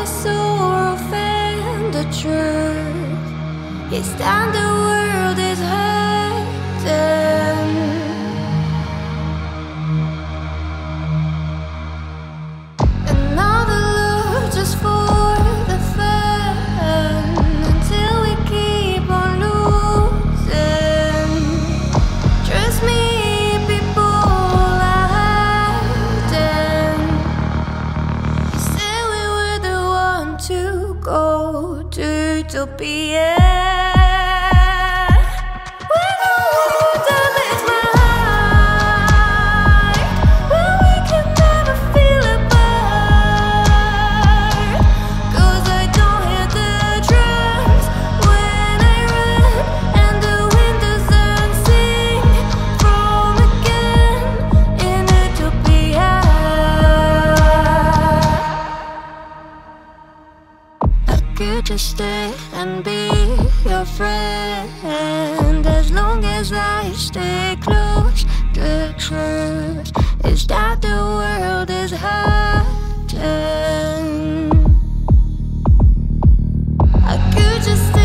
the sorrow and the truth. It's time to. to be it. stay and be your friend. As long as I stay close to truth is that the world is hurting. I could just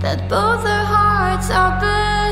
that both our hearts are burning.